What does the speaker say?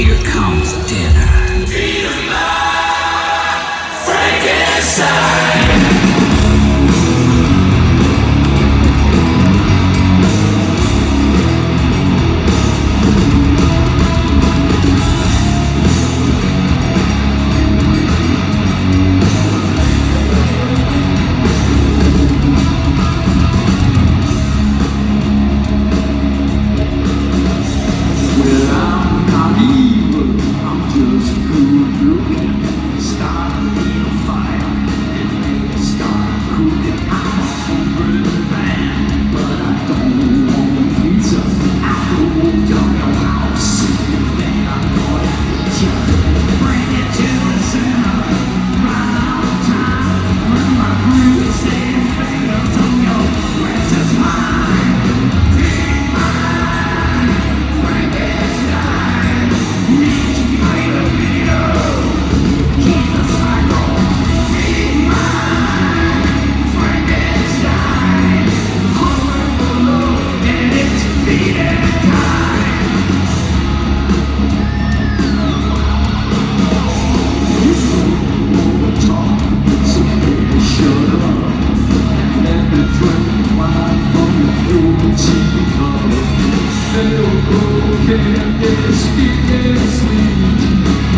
Here comes death. Start broken, this and sweet.